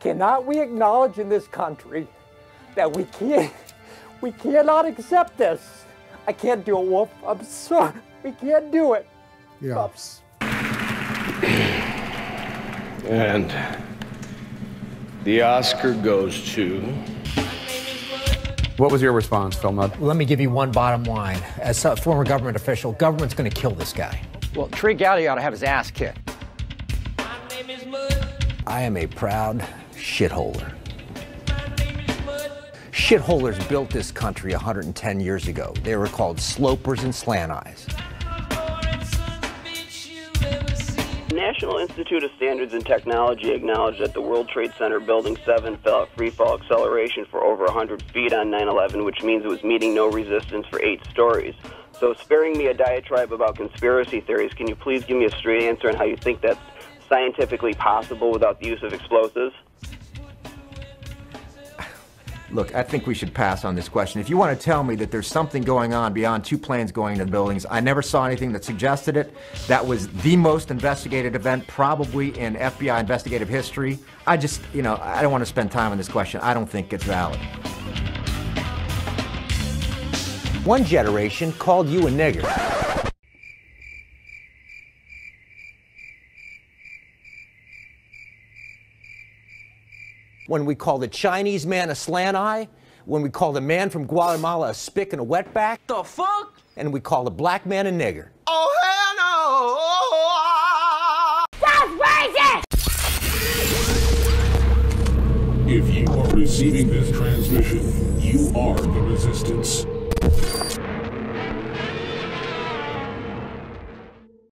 Cannot we acknowledge in this country that we can't, we cannot accept this? I can't do it, Wolf. I'm sorry. We can't do it. Yeah. And the Oscar goes to. What was your response, Phil Mudd? Let me give you one bottom line. As a former government official, government's going to kill this guy. Well, Trey Gowdy ought to have his ass kicked. I am a proud shitholer. Shitholers built this country 110 years ago. They were called slopers and slant eyes. National Institute of Standards and Technology acknowledged that the World Trade Center Building 7 fell at free fall acceleration for over 100 feet on 9 11, which means it was meeting no resistance for eight stories. So, sparing me a diatribe about conspiracy theories, can you please give me a straight answer on how you think that's scientifically possible without the use of explosives? Look, I think we should pass on this question. If you want to tell me that there's something going on beyond two planes going into buildings, I never saw anything that suggested it. That was the most investigated event probably in FBI investigative history. I just, you know, I don't want to spend time on this question. I don't think it's valid. One generation called you a nigger. When we call the Chinese man a slant eye, when we call the man from Guatemala a spick and a wetback. The fuck? And we call the black man a nigger. Oh, hell no! That's racist! If you are receiving this transmission, you are the resistance.